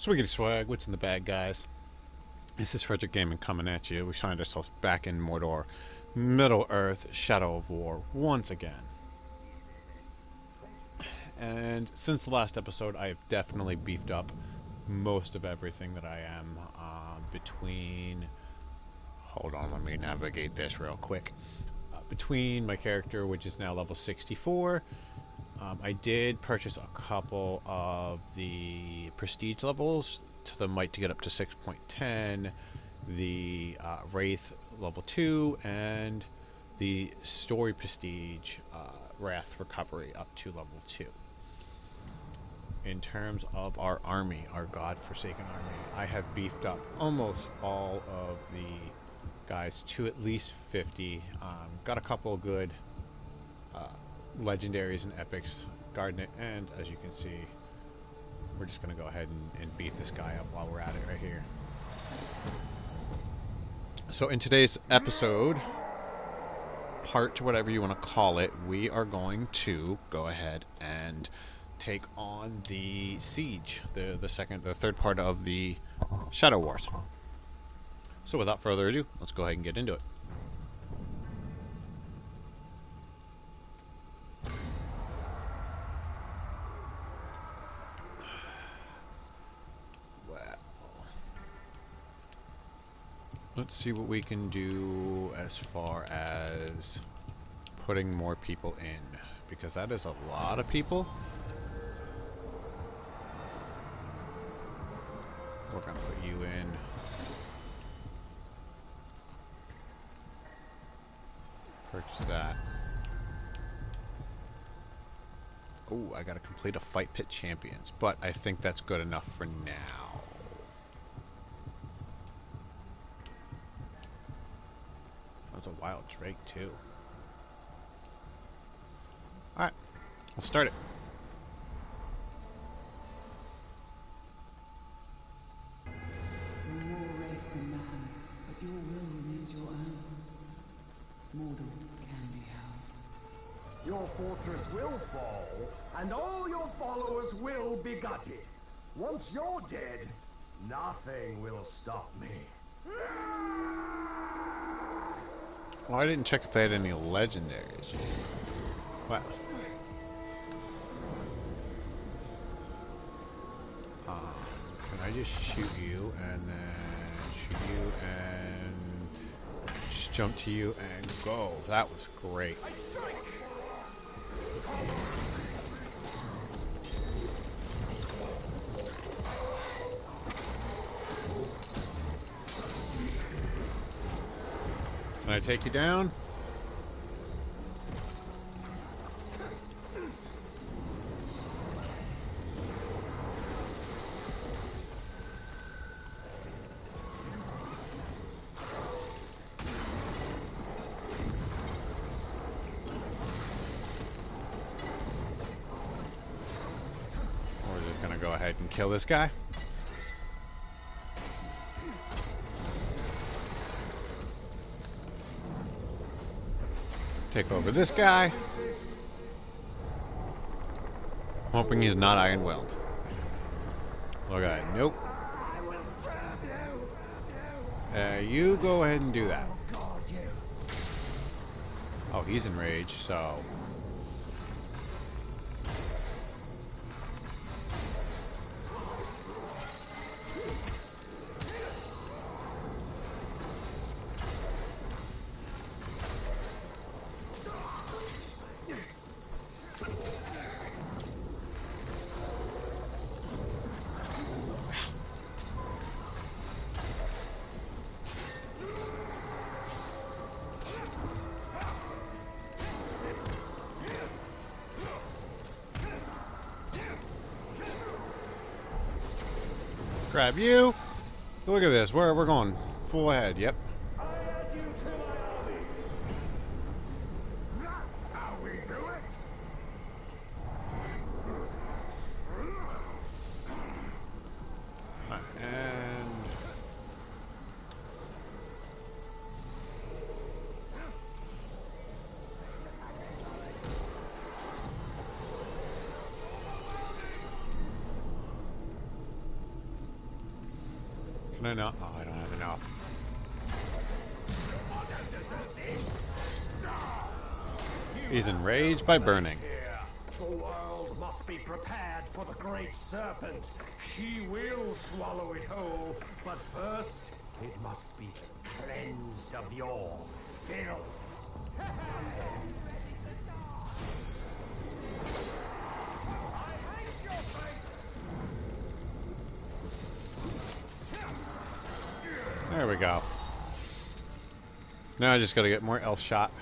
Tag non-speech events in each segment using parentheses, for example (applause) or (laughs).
Swiggity swag, what's in the bag, guys? This is Fredrick Gaming coming at you. We find ourselves back in Mordor, Middle Earth, Shadow of War, once again. And since the last episode, I've definitely beefed up most of everything that I am uh, between. Hold on, let me navigate this real quick. Uh, between my character, which is now level 64, um, I did purchase a couple of the prestige levels to the might to get up to 6.10, the uh, Wraith level 2, and the story prestige uh, Wrath recovery up to level 2. In terms of our army, our god-forsaken army, I have beefed up almost all of the guys to at least 50. Um, got a couple good uh, legendaries and epics guarding it, and as you can see, we're just going to go ahead and, and beat this guy up while we're at it right here. So in today's episode, part whatever you want to call it, we are going to go ahead and take on the siege, the the second, the third part of the Shadow Wars. So without further ado, let's go ahead and get into it. Let's see what we can do as far as putting more people in, because that is a lot of people. We're gonna put you in. Purchase that. Oh, I gotta complete a fight pit champions, but I think that's good enough for now. That's a wild drake too. Alright, let's start it. You're more wraith than man, but your will remains your own. Mordor can be held. Your fortress will fall, and all your followers will be gutted. Once you're dead, nothing will stop me. Well, I didn't check if they had any legendaries. What? Um, can I just shoot you and then shoot you and just jump to you and go? That was great. Can I take you down? Is it gonna go ahead and kill this guy? Take over this guy. Hoping he's not Iron Willed. Look at that. Nope. Uh, you go ahead and do that. Oh, he's enraged, so. Grab you. Look at this. Where we're going full ahead. Yep. That's how we do it. And Can I not? Oh, I don't have enough. He's enraged by burning. The world must be prepared for the great serpent. She will swallow it whole, but first it must be cleansed of your filth. (laughs) go. Now I just gotta get more elf shot.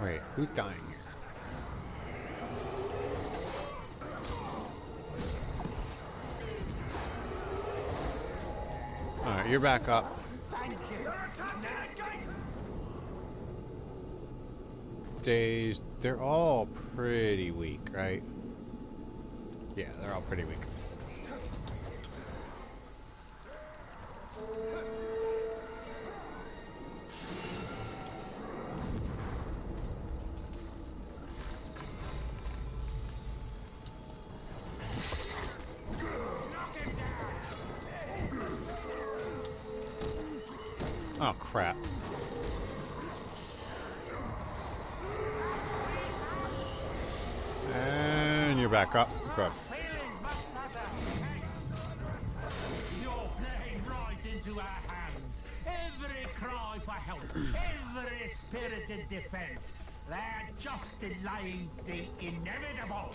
Wait, who's dying here? Alright, you're back up. Days, they're all pretty weak, right? Yeah, they're all pretty weak. Into our hands. Every cry for help, every spirited defense, they're just delaying the inevitable.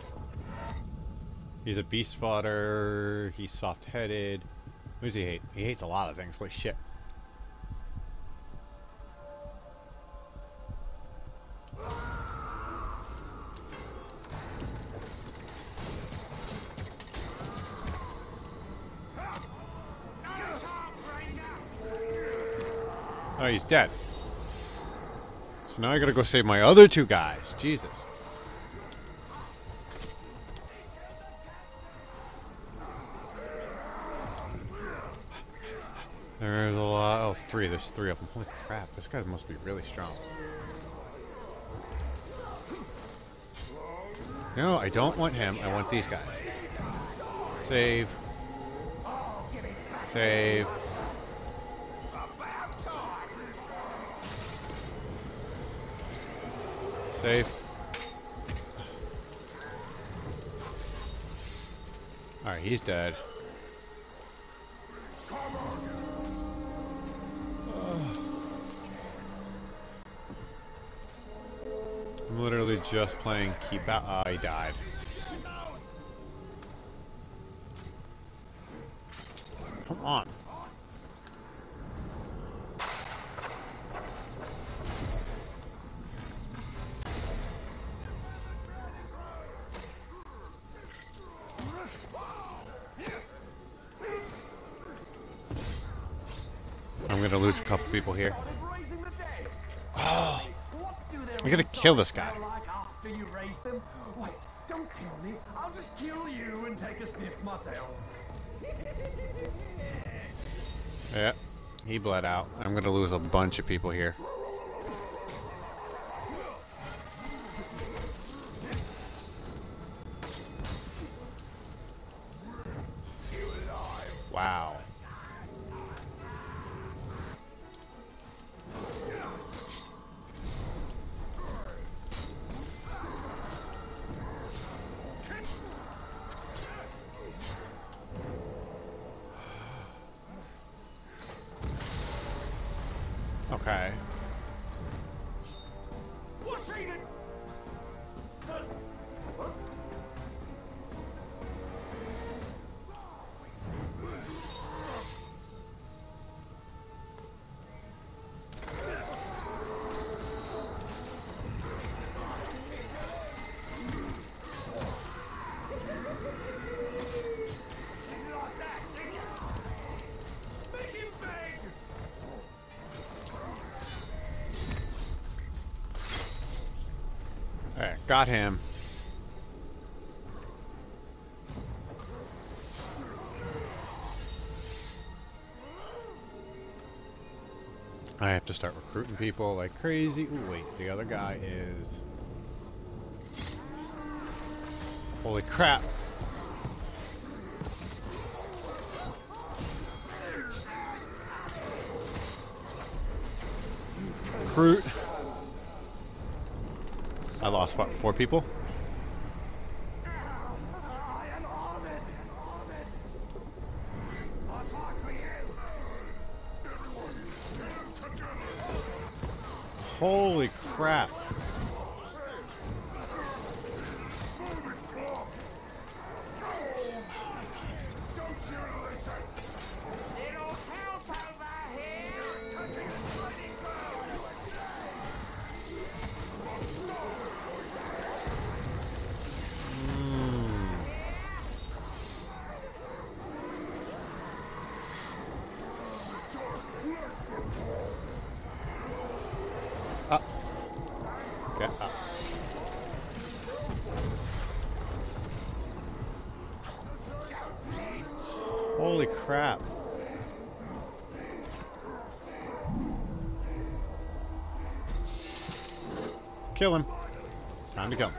He's a beast fodder. He's soft headed. What does he hate? He hates a lot of things. Holy shit. Dead. So now I gotta go save my other two guys. Jesus. There's a lot. Oh, three. There's three of them. Holy crap. This guy must be really strong. No, I don't want him. I want these guys. Save. Save. Save. Alright, he's dead. I'm literally just playing keep out. Oh, he died. Lose a couple people here. Raising the dead. Oh, What do their I'm gonna kill this guy. after you raise them? Wait, don't tell me. I'll just kill you and take a sniff myself. yeah, he bled out. I'm gonna lose a bunch of people here. Okay. Got him. I have to start recruiting people like crazy. Ooh, wait, the other guy is... Holy crap! Recruit. I lost what, four people? Holy am crap. Kill him. Time to kill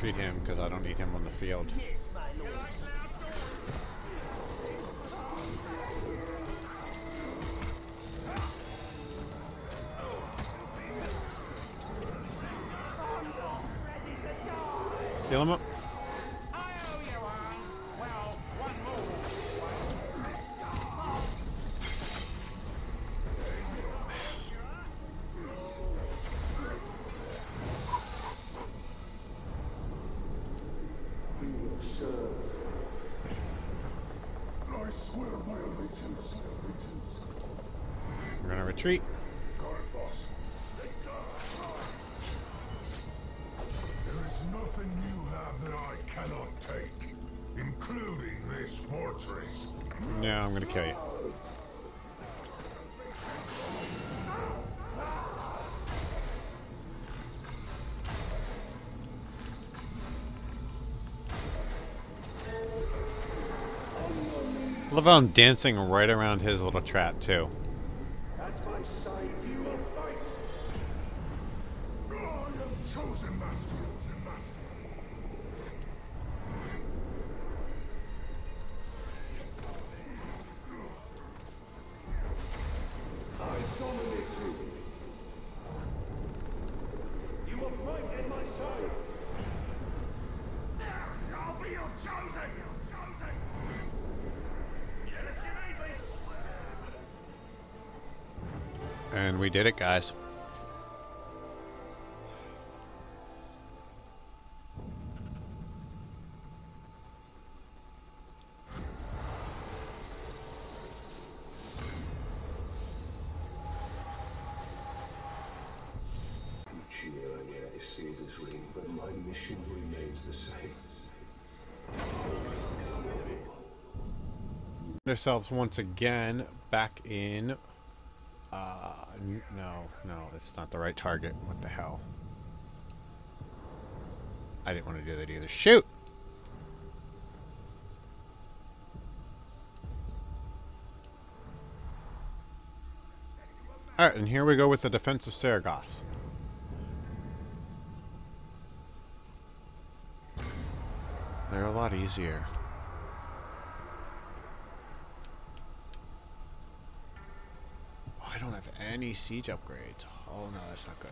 Retreat him because I don't need him on the field. Retreat. There is nothing you have that I cannot take, including this fortress. No, I'm gonna kill you. Love how I'm dancing right around his little trap too. And we did it, guys. Ourselves once again back in. Uh, no, no, it's not the right target. What the hell? I didn't want to do that either. Shoot! Alright, and here we go with the defense of Seregost. They're a lot easier. Any siege upgrades. Oh no, that's not good.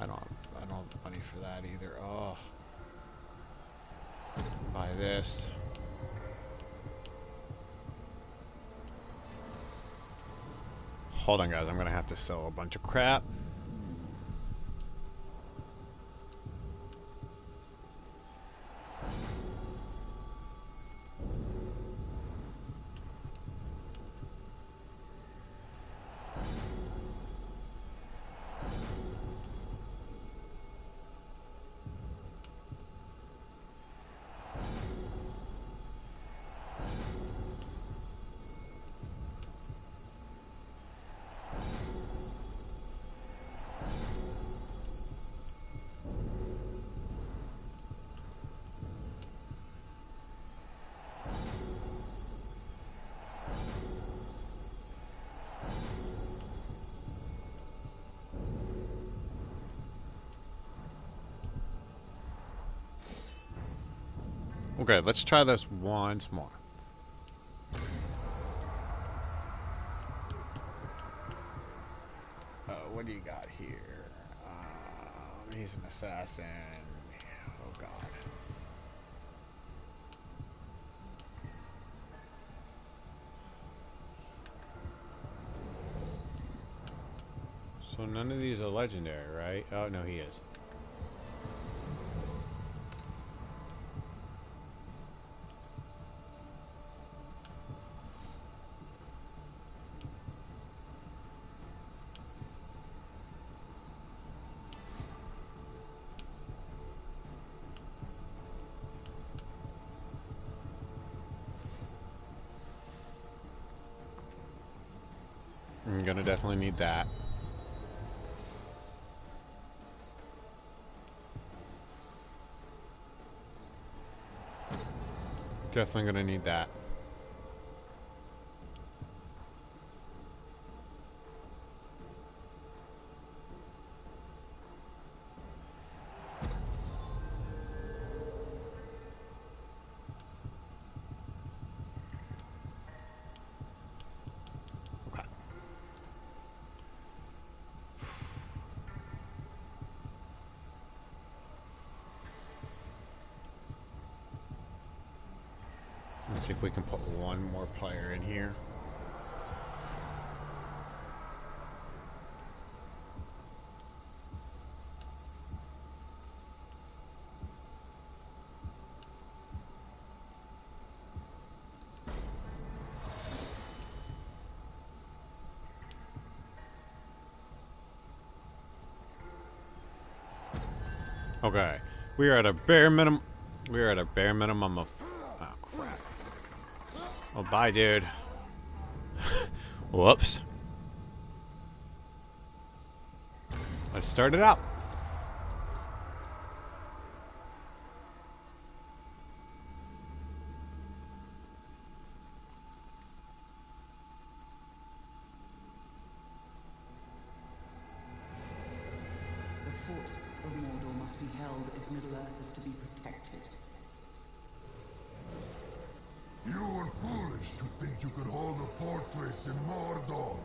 I don't have, I don't have the money for that either. Oh. Buy this. Hold on guys, I'm gonna have to sell a bunch of crap. Okay, let's try this once more. Uh, what do you got here? Um, he's an assassin. Oh god. So none of these are legendary, right? Oh no, he is. Gonna definitely need that. Definitely gonna need that. If we can put one more player in here. Okay, we are at a bare minimum. We are at a bare minimum of. Oh! Bye, dude. (laughs) Whoops. Let's start it up. The force of Mordor must be held if Middle-earth is to be protected. You were foolish to think you could hold a fortress in Mordor.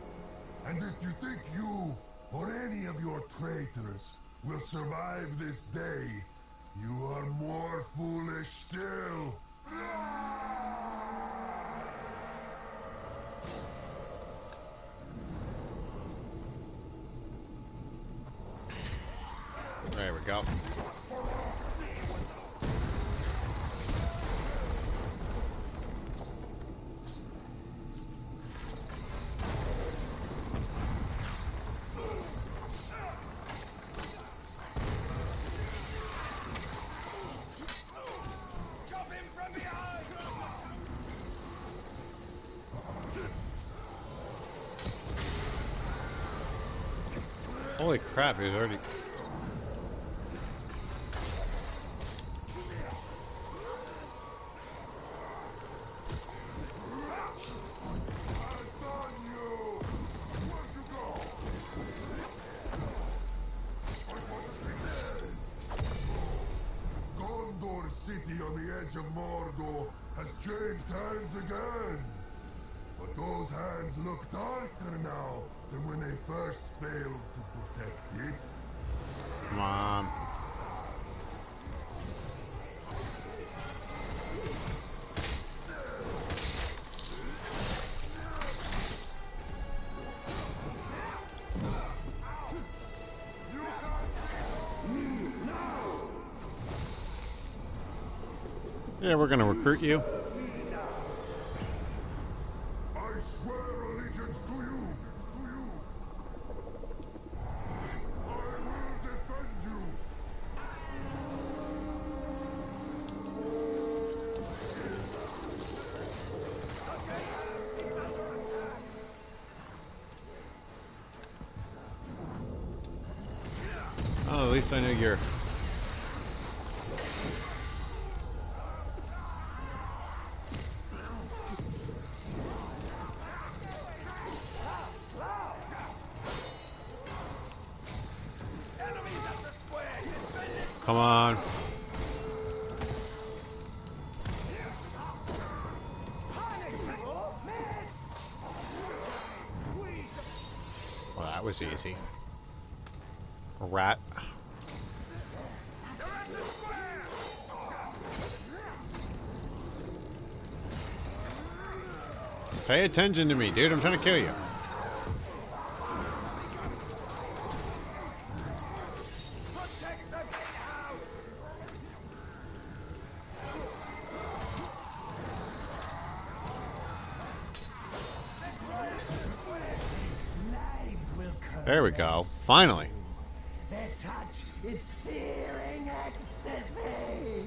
And if you think you, or any of your traitors, will survive this day, you are more foolish still. There we go. Holy crap, he's already. Yeah, we're gonna recruit you. Come on. Well, that was easy. Rat. Pay attention to me, dude. I'm trying to kill you. Go. Finally. Their touch is searing ecstasy.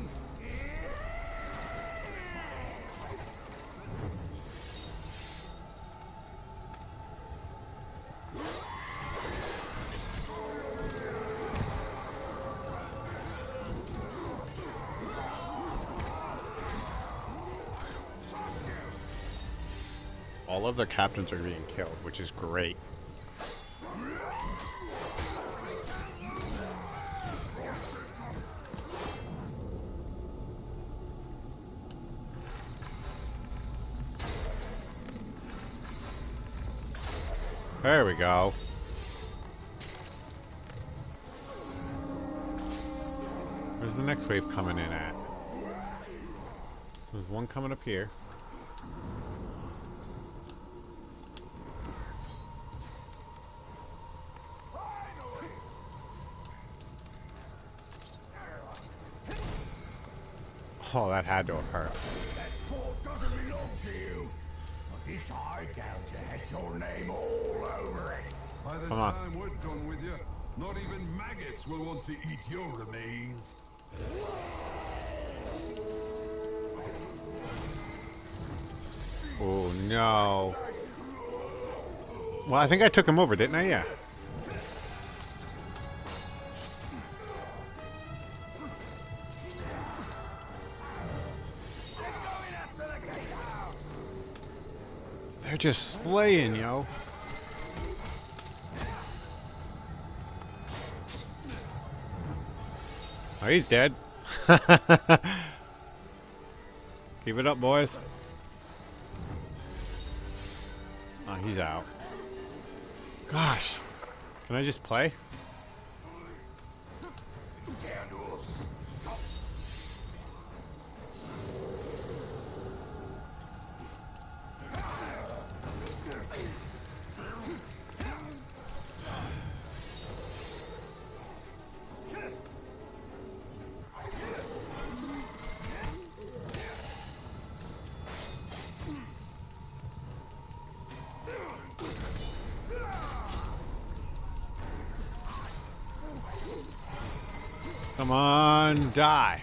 All of their captains are being killed, which is great. There we go. Where's the next wave coming in at? There's one coming up here. Oh, that had to have hurt. This eye gouger has your name all over it. By the Come on. time we're done with you, not even maggots will want to eat your remains. Oh no. Well, I think I took him over, didn't I? Yeah. They're just slaying, yo. Oh, he's dead. (laughs) Keep it up, boys. Oh, he's out. Gosh. Can I just play? Come on, die.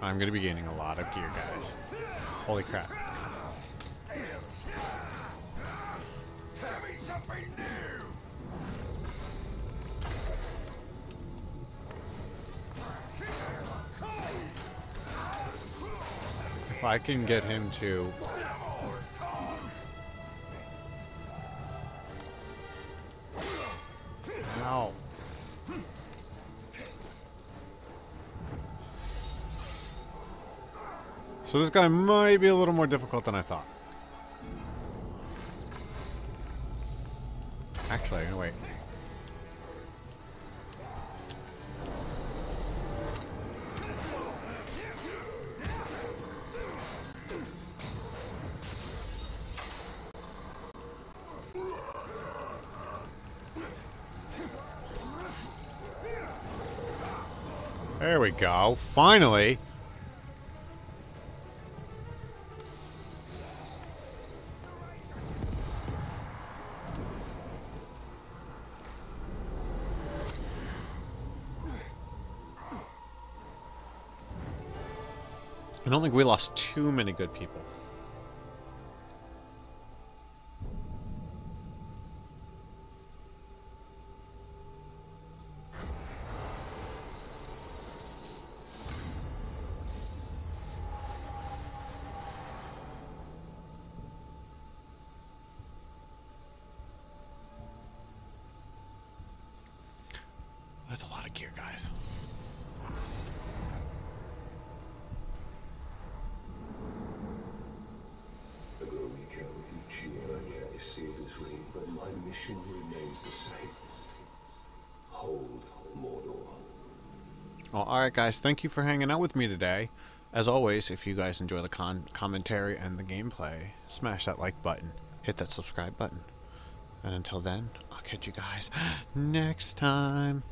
I'm going to be gaining a lot of gear, guys. Holy crap. I can get him to... No. So this guy might be a little more difficult than I thought. Actually, wait. There we go. Finally. I don't think we lost too many good people. of gear, guys. The care with each year is but my mission remains the same. Hold Mordor. Well, alright guys, thank you for hanging out with me today. As always, if you guys enjoy the con commentary and the gameplay, smash that like button, hit that subscribe button. And until then, I'll catch you guys (gasps) next time.